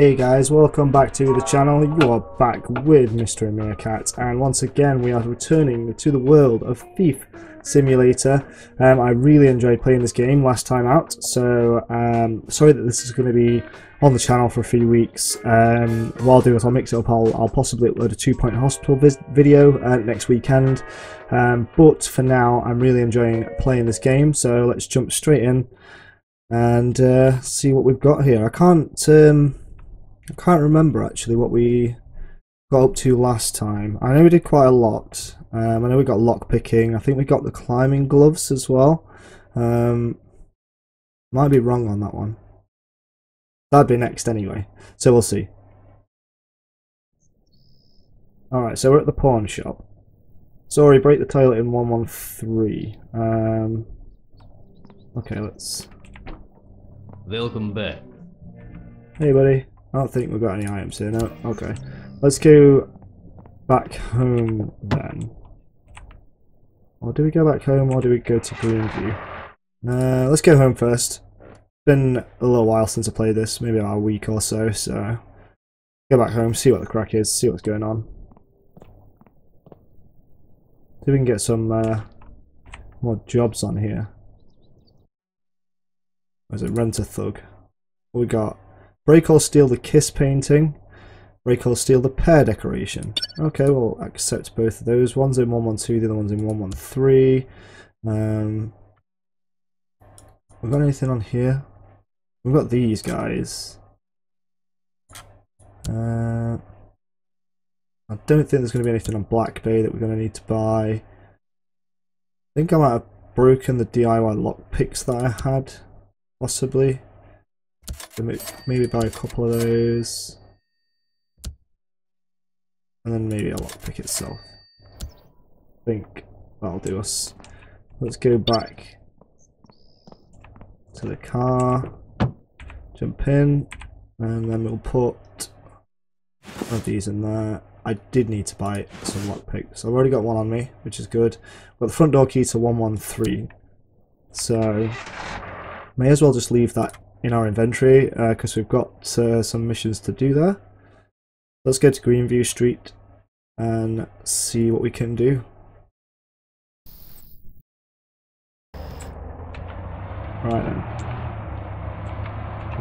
Hey guys, welcome back to the channel. You are back with Mr. Meerkat, and once again we are returning to the world of Thief Simulator. Um, I really enjoyed playing this game last time out, so um, sorry that this is going to be on the channel for a few weeks. Um, what I'll do is I'll mix it up. I'll, I'll possibly upload a Two Point Hospital video uh, next weekend, um, but for now I'm really enjoying playing this game. So let's jump straight in and uh, see what we've got here. I can't. I can't remember actually what we got up to last time. I know we did quite a lot. Um, I know we got lock picking. I think we got the climbing gloves as well. Um, might be wrong on that one. That'd be next anyway. So we'll see. Alright, so we're at the pawn shop. Sorry, break the toilet in 113. Um, okay, let's... Welcome back. Hey buddy. I don't think we've got any items here, no? Okay. Let's go back home then. Or do we go back home or do we go to Greenview? Uh, let's go home first. Been a little while since I played this, maybe about a week or so, so go back home, see what the crack is, see what's going on. See if we can get some uh, more jobs on here. Or is it Rent a Thug? We got? Break or steal the kiss painting. Break or steal the pear decoration. Okay, we'll accept both of those. One's in 112, the other one's in 113. Um, we've got anything on here? We've got these guys. Uh, I don't think there's going to be anything on Black Bay that we're going to need to buy. I think I might have broken the DIY lockpicks that I had, possibly. Maybe buy a couple of those. And then maybe a lockpick itself. I think that'll do us. Let's go back to the car, jump in, and then we'll put one of these in there. I did need to buy some lockpicks. I've already got one on me, which is good. Got the front door key to 113. So, may as well just leave that in our inventory because uh, we've got uh, some missions to do there. Let's go to Greenview Street and see what we can do. Right then.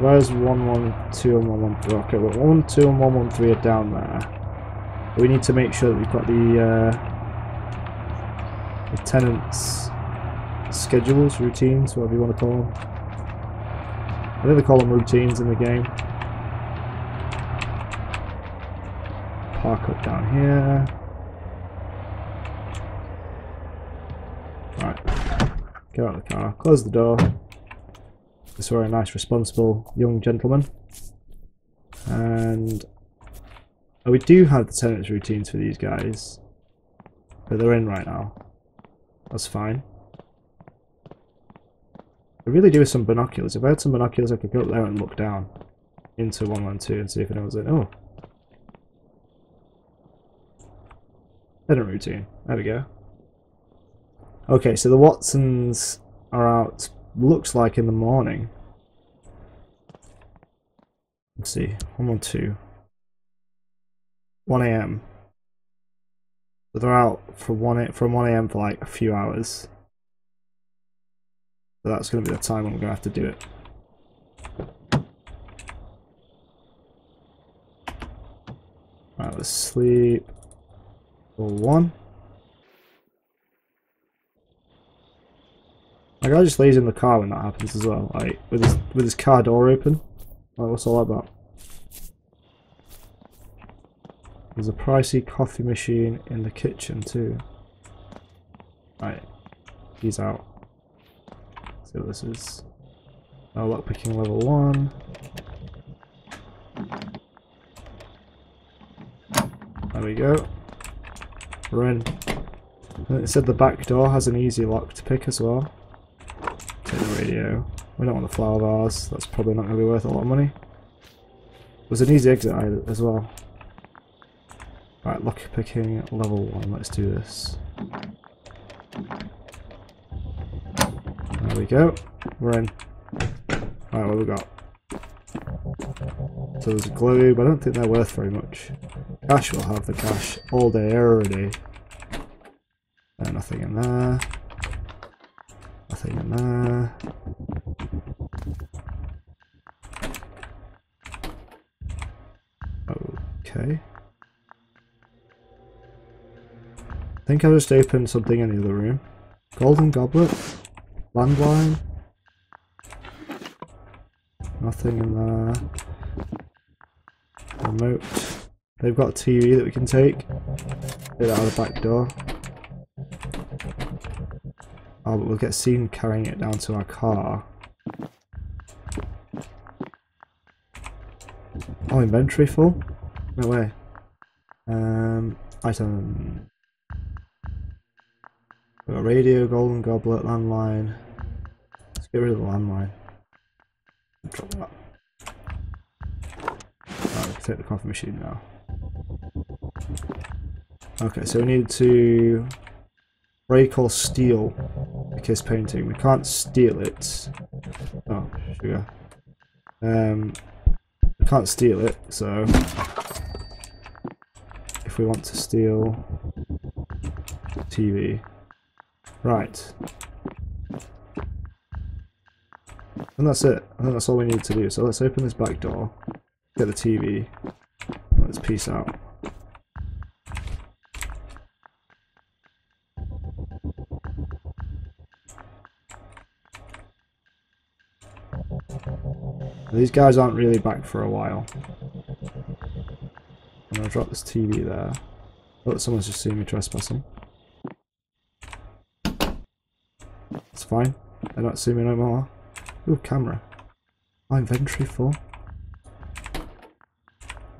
Where's 112 and 113? Okay, well 112 and 113 are down there. we need to make sure that we've got the, uh, the tenants' schedules, routines, whatever you want to call them. I think they call them routines in the game. Park up down here. Right. Get out of the car. Close the door. This very nice, responsible young gentleman. And oh, we do have the tenants routines for these guys. But they're in right now. That's fine. I really do with some binoculars. If I had some binoculars, I could go up there and look down into 112 and see if anyone's in. Oh. Tenant routine. There we go. Okay, so the Watsons are out, looks like in the morning. Let's see, 112. 1 a.m. So they're out for 1 from 1 a.m. for like a few hours. So that's going to be the time when we're going to have to do it. Right, let's sleep for one. My guy just lays in the car when that happens as well, like with his with his car door open. Like, what's all that about? There's a pricey coffee machine in the kitchen too. Right, he's out. So this is oh, lockpicking level one. There we go. We're in. And it said the back door has an easy lock to pick as well. Take the radio. We don't want the flower vase. That's probably not going to be worth a lot of money. There's an easy exit as well. Right, lock picking level one. Let's do this. We go. We're in. Alright, what we got? So there's a globe. I don't think they're worth very much. Cash will have the cash all day, day. Uh, nothing in there. Nothing in there. Okay. I think I just opened something in the other room. Golden goblet? Landline? Nothing in there. Remote. They've got a TV that we can take. Get out of the back door. Oh, but we'll get seen carrying it down to our car. Oh, inventory full? No way. Um, item. We've got radio, golden goblet, landline. Get rid of the landline. Drop that. Right, take the coffee machine now. Okay, so we need to break or steal the kiss painting. We can't steal it. Oh, sugar. Um, we can't steal it, so if we want to steal TV. Right. And that's it. I think that's all we need to do. So let's open this back door, get the TV, let's peace out. These guys aren't really back for a while. I'm gonna drop this TV there. Oh, someone's just seen me trespassing. It's fine. They don't see me no more. Ooh, camera. My inventory full.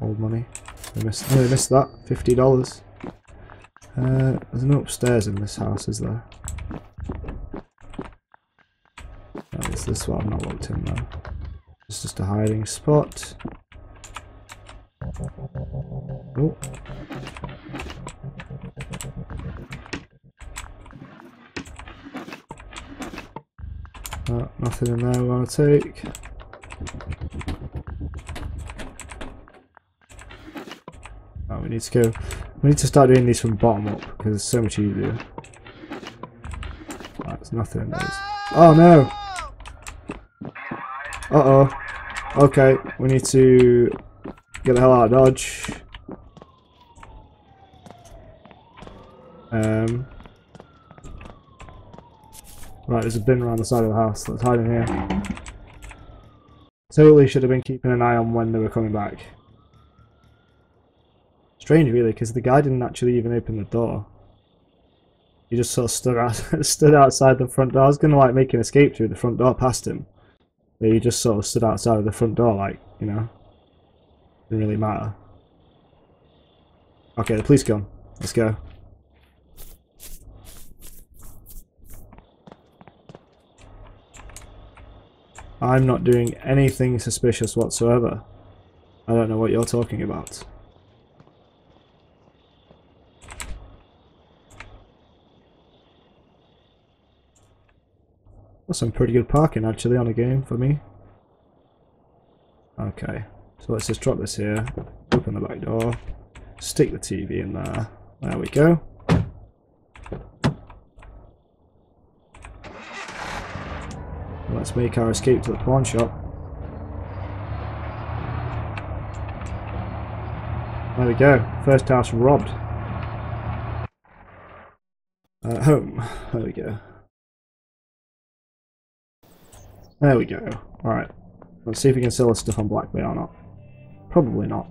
Old money. I missed. Oh, missed that. Fifty dollars. Uh, there's no upstairs in this house, is there? Oh, it's this one. I'm not locked in though. It's just a hiding spot. Oh. Nothing in there I want to take. Oh, we need to go. We need to start doing these from bottom up because it's so much easier. Right, there's nothing in those. Oh no! Uh oh. Okay, we need to get the hell out of Dodge. Um. Right, there's a bin around the side of the house. Let's hide in here. Totally should have been keeping an eye on when they were coming back. Strange, really, because the guy didn't actually even open the door. He just sort of stood out, stood outside the front door. I was gonna like make an escape through the front door past him. But he just sort of stood outside of the front door, like you know, didn't really matter. Okay, the police gone. Let's go. I'm not doing anything suspicious whatsoever. I don't know what you're talking about. That's some pretty good parking actually on a game for me. Okay, so let's just drop this here, open the back door, stick the TV in there. There we go. Let's make our escape to the pawn shop. There we go. First house robbed. Uh, home. There we go. There we go. Alright. Let's see if we can sell this stuff on Blackbay or not. Probably not.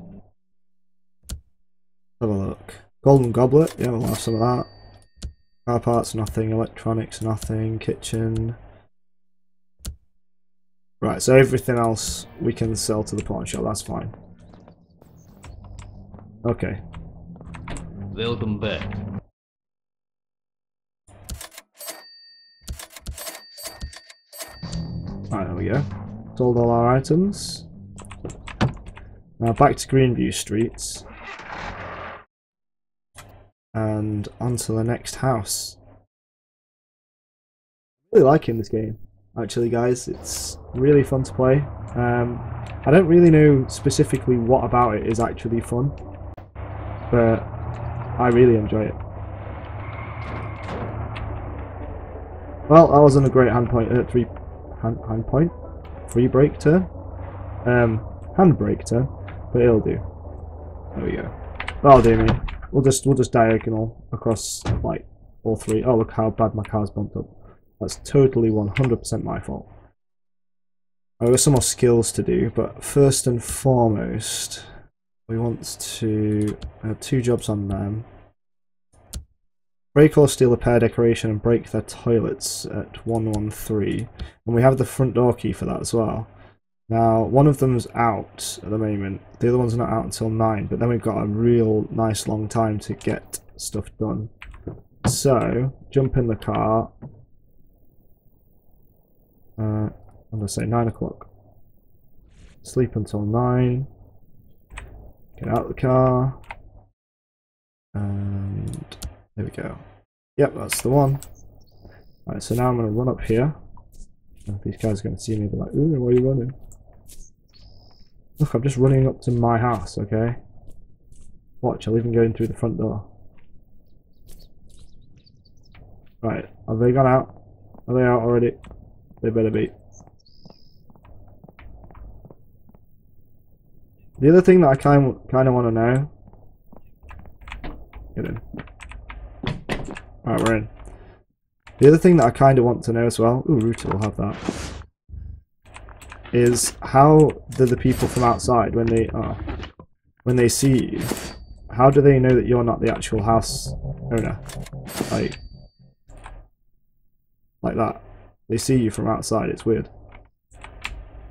Have a look. Golden Goblet. Yeah, we'll have some of that. Car parts, nothing. Electronics, nothing. Kitchen. Right, so everything else we can sell to the pawn shop, that's fine. Okay. Welcome back. Right, there we go. Sold all our items. Now back to Greenview Street. And on to the next house. I'm really liking this game. Actually, guys. It's really fun to play. Um, I don't really know specifically what about it is actually fun, but I really enjoy it. Well, that wasn't a great hand point, uh, three hand, hand point, free break turn, um, hand break turn, but it'll do. There we go. That'll do me. We'll just we'll just diagonal across like all three. Oh look how bad my car's bumped up. That's totally 100% my fault. I've got some more skills to do, but first and foremost, we want to have two jobs on them. Break or steal a pair decoration and break their toilets at 113. And we have the front door key for that as well. Now, one of them's out at the moment. The other one's not out until 9, but then we've got a real nice long time to get stuff done. So, jump in the car. Uh, I'm to say 9 o'clock. Sleep until 9. Get out of the car. And there we go. Yep, that's the one. Alright, so now I'm to run up here. These guys are to see me, they're like, ooh, where are you running? Look, I'm just running up to my house, okay? Watch, I'll even go in through the front door. Right, have they gone out? Are they out already? They better be. The other thing that I kind kind of want to know. Get in. Alright, we're in. The other thing that I kind of want to know as well. Ooh, Router will have that is how do the people from outside when they oh, when they see you how do they know that you're not the actual house owner like like that they see you from outside it's weird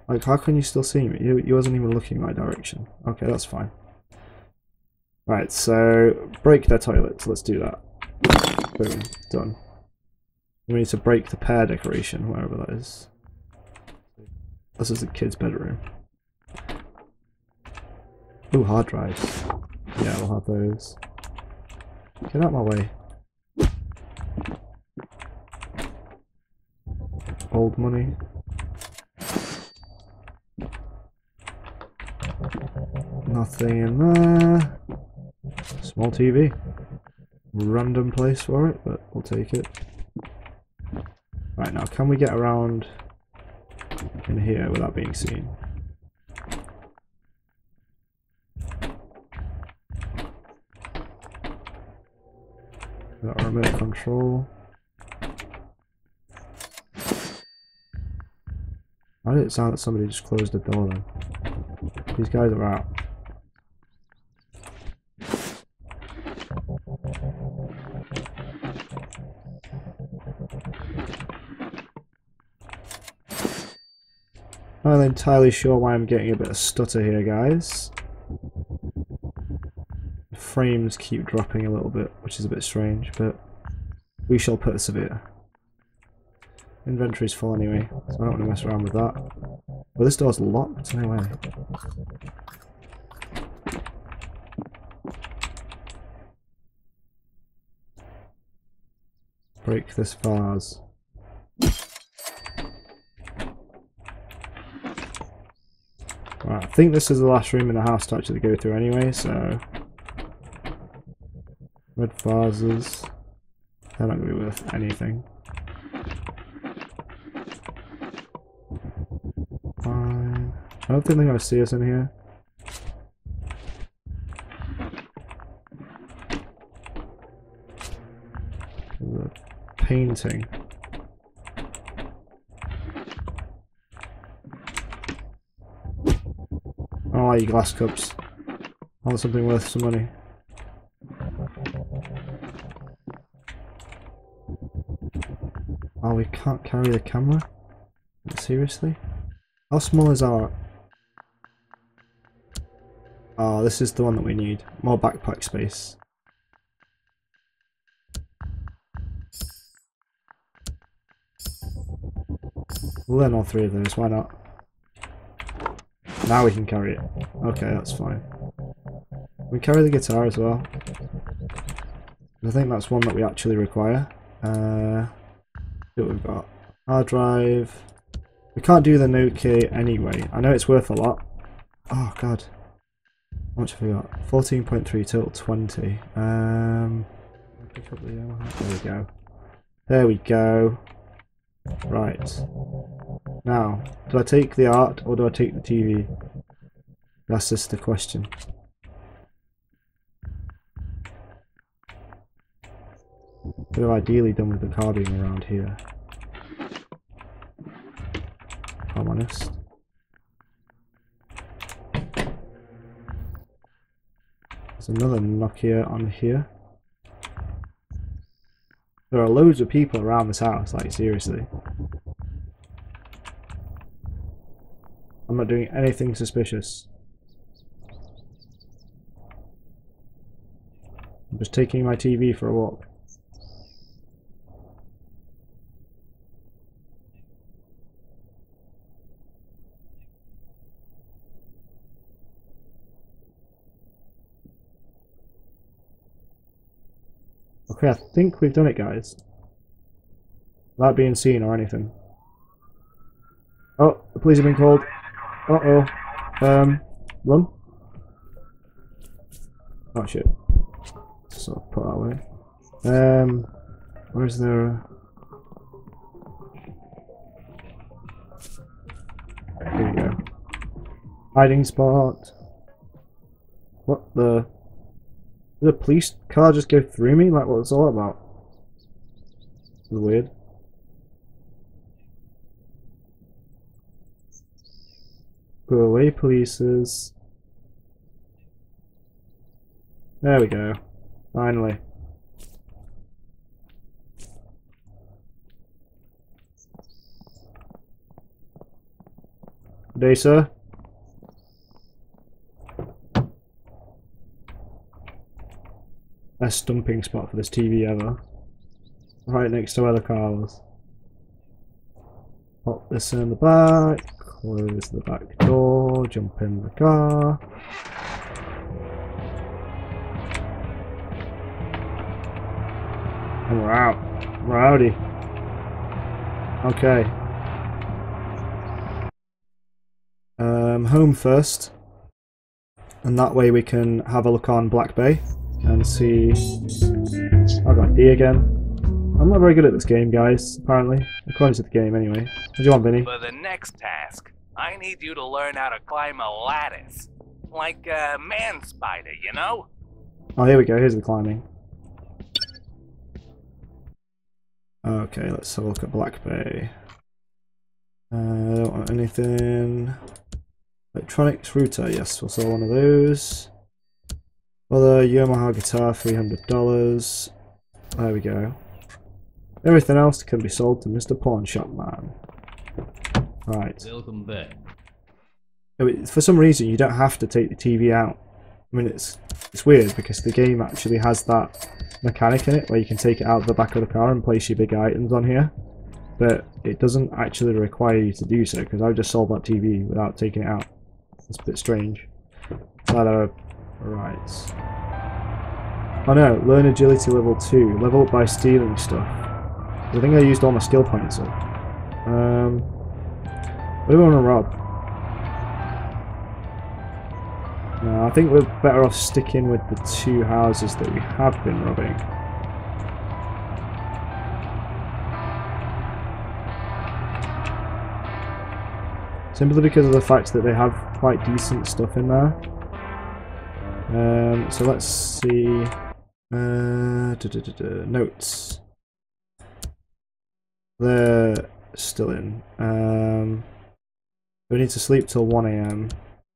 like how can you still see me you, you wasn't even looking my direction okay that's fine right so break their toilets let's do that boom done we need to break the pear decoration wherever that is this is a kid's bedroom. Ooh, hard drives. Yeah, we'll have those. Get out my way. Old money. Nothing in there. Small TV. Random place for it, but we'll take it. Right now, can we get around in here without being seen. Got remote control. Why did it sound like somebody just closed the door then? These guys are out. I'm not entirely sure why I'm getting a bit of stutter here, guys. Frames keep dropping a little bit, which is a bit strange, but we shall persevere. Inventory's full anyway, so I don't want to mess around with that. But this door's locked? No way. Break this vase. Right, I think this is the last room in the house to actually go through anyway, so... Red vases. They're not going to be worth anything. I don't think they're to see us in here. The painting. Oh, you glass cups. I want something worth some money. Oh, we can't carry the camera? Seriously? How small is our... Oh, this is the one that we need. More backpack space. We'll learn all three of those, why not? Now we can carry it. Okay, that's fine. We carry the guitar as well. I think that's one that we actually require. Uh, what we've got. Hard drive, We can't do the no key anyway. I know it's worth a lot. Oh god. How much have we got? 14.3 total 20. Um, There we go. There we go. Right. Now, do I take the art or do I take the TV? That's just the question. What have ideally done with the car being around here? If I'm honest. There's another Nokia on here. There are loads of people around this house, like seriously. I'm not doing anything suspicious. I'm just taking my TV for a walk. Okay, I think we've done it, guys. Without being seen or anything. Oh, the police have been called. Uh-oh. Um, run. Oh, shit. So, put that away. Um, where's there... Here we go. Hiding spot. What the... Did a police car just go through me? Like, what's all about? Weird. Go away, polices. There we go. Finally. Good day, sir. Best dumping spot for this TV ever. Right next to where the car was. Pop this in the back, close the back door, jump in the car. And we're out. Rowdy. Okay. Um, home first. And that way we can have a look on Black Bay and see. I got D again. I'm not very good at this game, guys, apparently. According to the game, anyway. What do you want, Vinnie? For the next task, I need you to learn how to climb a lattice. Like a man spider, you know? Oh, here we go. Here's the climbing. Okay, let's have a look at Black Bay. Uh, I don't want anything. Electronics router, yes, we'll sell one of those. Other Yamaha guitar, $300. There we go. Everything else can be sold to Mr. Pawn Shop Man. Right. Welcome back. For some reason, you don't have to take the TV out. I mean, it's it's weird because the game actually has that mechanic in it where you can take it out of the back of the car and place your big items on here. But it doesn't actually require you to do so because I've just sold that TV without taking it out. It's a bit strange. So either uh, Right. Oh no, learn agility level 2. Level up by stealing stuff. I think I used all my skill points up. Um, what do we want to rob? No, I think we're better off sticking with the two houses that we have been robbing. Simply because of the fact that they have quite decent stuff in there. Um, so let's see. Uh, da -da -da notes. They're still in. Um, we need to sleep till 1 a.m.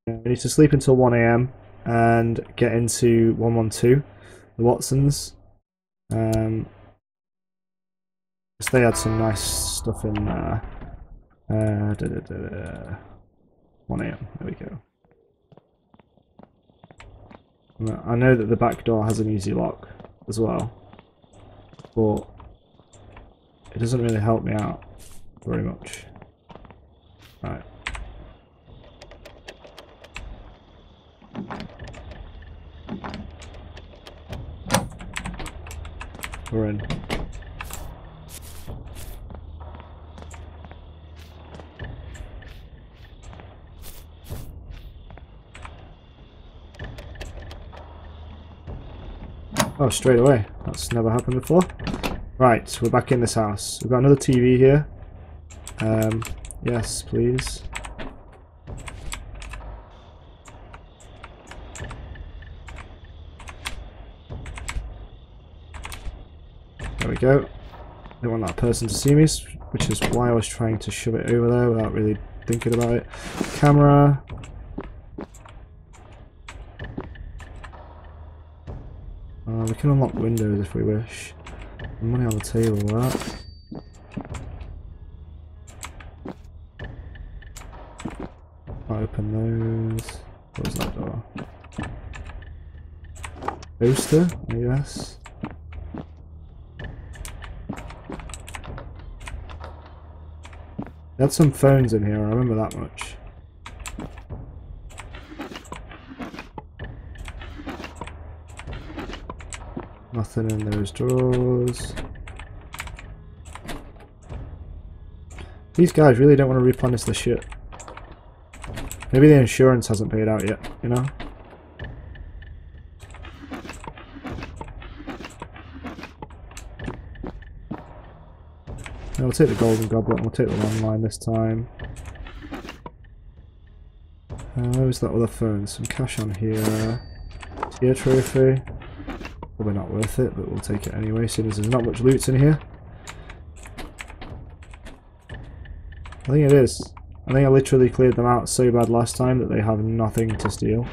We need to sleep until 1 a.m. and get into 112, the Watsons. Um, they had some nice stuff in there. Uh, 1 a.m. There we go. I know that the back door has an easy lock as well, but it doesn't really help me out very much. Right. We're in. Oh, straight away. That's never happened before. Right, we're back in this house. We've got another TV here. Um, yes, please. There we go. Don't want that person to see me, which is why I was trying to shove it over there without really thinking about it. Camera. Uh, we can unlock windows if we wish. Money on the table, that. Open those. Close that door. Booster, I guess. They had some phones in here, I remember that much. Nothing in those drawers. These guys really don't want to replenish the shit. Maybe the insurance hasn't paid out yet, you know? we'll take the golden goblet and we'll take the long line this time. Uh, where's that other phone? Some cash on here. Tier trophy. Probably not worth it, but we'll take it anyway, seeing as there's not much loot in here. I think it is. I think I literally cleared them out so bad last time that they have nothing to steal.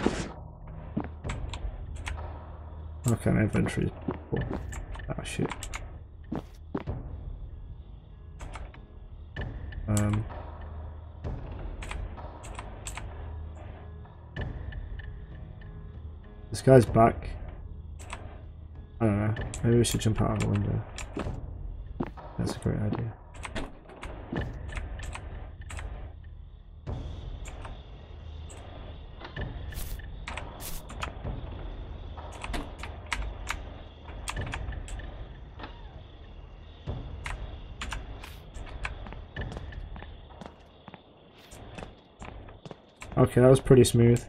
Okay, my inventory. Cool. Ah, shit. Um. This guy's back. I don't know. Maybe we should jump out of the window. That's a great idea. Okay, that was pretty smooth.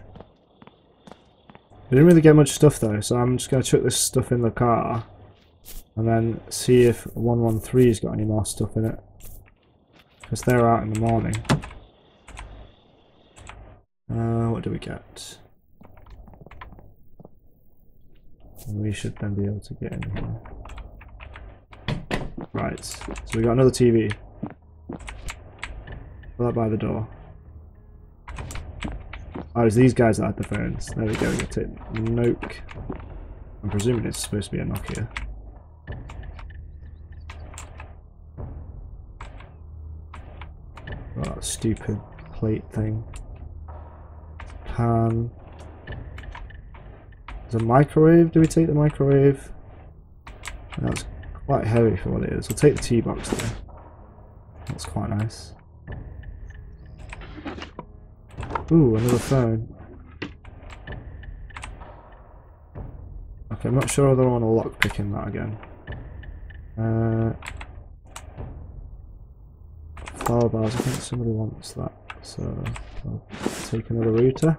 We didn't really get much stuff though, so I'm just going to chuck this stuff in the car and then see if 113's got any more stuff in it. Because they're out in the morning. Uh, what do we get? We should then be able to get in here. Right, so we got another TV. Put that by the door. Oh, it's these guys that had the phones. There we go, we got it. Noke. I'm presuming it's supposed to be a Nokia. Oh, stupid plate thing. Pan. There's a microwave. Do we take the microwave? That's quite heavy for what it is. We'll take the tea box though. That's quite nice. Ooh, another phone. Okay, I'm not sure whether I want to lock picking that again. Uh, flower bars, I think somebody wants that. So I'll take another router.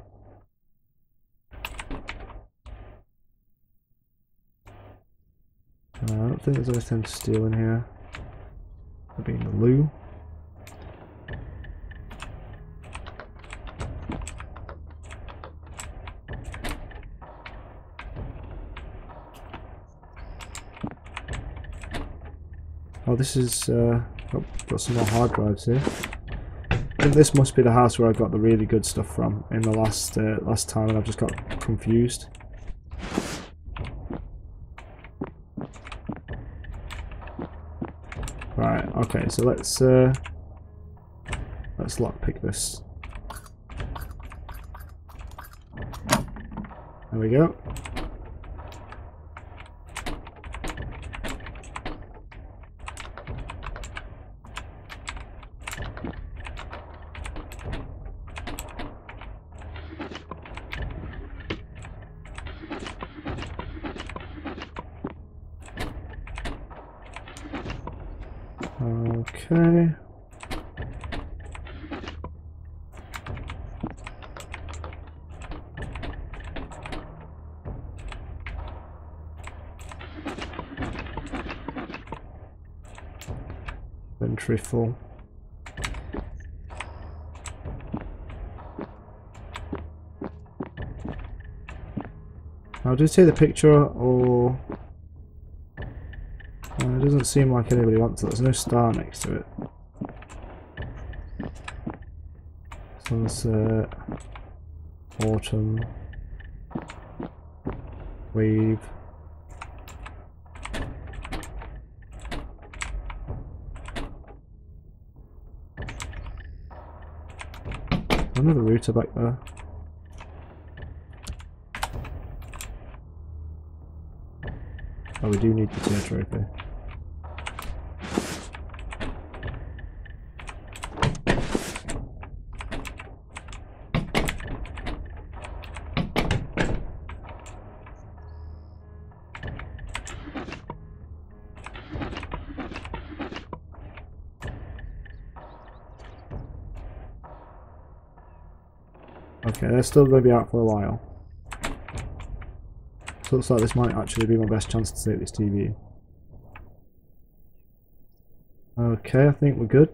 Uh, I don't think there's anything to steal in here. Maybe in the loo. Oh, this is, uh, oh, got some more hard drives here. I think this must be the house where I got the really good stuff from in the last uh, last time and I've just got confused. Right, okay, so let's uh, let's lockpick this. There we go. Okay. Full. Now, do take the picture or... Uh, it doesn't seem like anybody wants it. There's no star next to it. Sunset. Autumn. Wave. Another router back there. Oh, we do need the tier trophy. Okay, they're still going to be out for a while. So it looks like this might actually be my best chance to take this TV. Okay, I think we're good.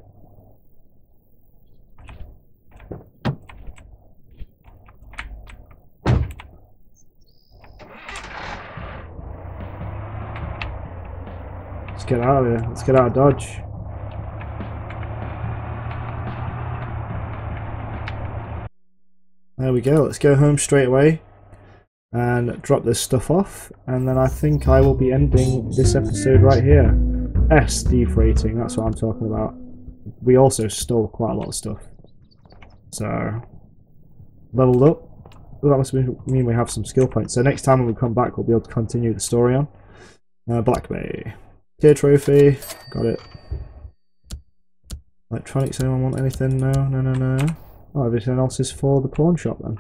Let's get out of here. Let's get out of Dodge. There we go. Let's go home straight away and drop this stuff off. And then I think I will be ending this episode right here. S rating, that's what I'm talking about. We also stole quite a lot of stuff. So, leveled up. Well, that must mean we have some skill points. So next time when we come back, we'll be able to continue the story on. Uh, Black Bay. Tier trophy. Got it. Electronics, anyone want anything? No, no, no, no. Oh, everything else is for the pawn shop then.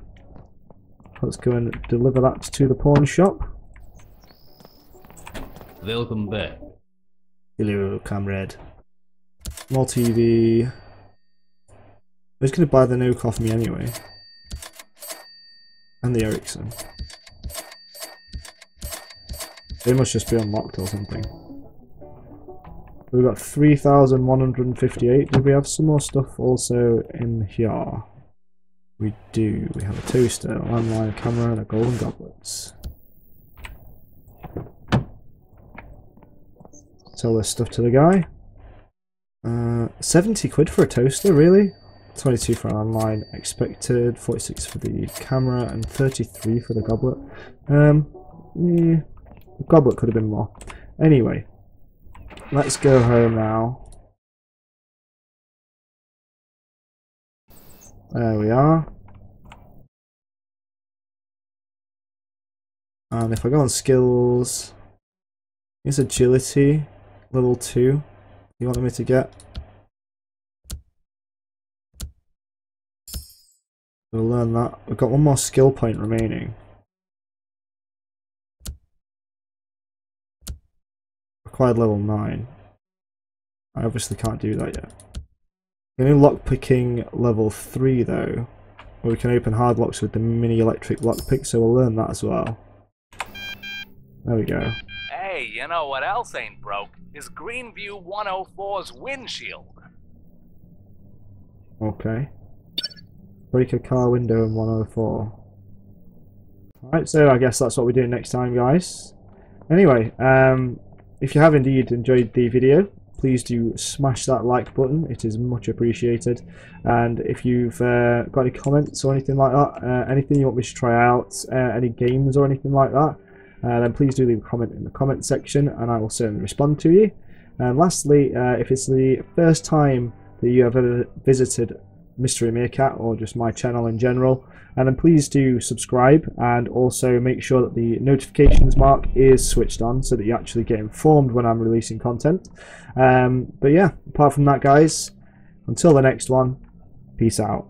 Let's go and deliver that to the pawn shop. Welcome back. Hello, comrade. More TV. Who's going to buy the nuke off me anyway? And the Ericsson. They must just be unlocked or something. We've got 3,158. Do we have some more stuff also in here? We do. We have a toaster, an online camera, and a golden goblets. Sell this stuff to the guy. Uh, 70 quid for a toaster, really? 22 for an online expected, 46 for the camera, and 33 for the goblet. Um, yeah, the goblet could have been more. Anyway, Let's go home now. There we are. And if I go on skills, here's agility, level 2. You want me to get? We'll learn that. We've got one more skill point remaining. Required level 9. I obviously can't do that yet. Only lockpicking level 3 though. Where we can open hard locks with the mini electric lockpick, so we'll learn that as well. There we go. Hey, you know what else ain't broke? Is Greenview 104's windshield. Okay. Break a car window in 104. Alright, so I guess that's what we do next time, guys. Anyway, um, if you have indeed enjoyed the video, please do smash that like button. It is much appreciated. And if you've uh, got any comments or anything like that, uh, anything you want me to try out, uh, any games or anything like that, uh, then please do leave a comment in the comment section and I will certainly respond to you. And lastly, uh, if it's the first time that you have ever visited Mystery Meerkat or just my channel in general. And then please do subscribe and also make sure that the notifications mark is switched on so that you actually get informed when I'm releasing content. Um, but yeah, apart from that guys, until the next one, peace out.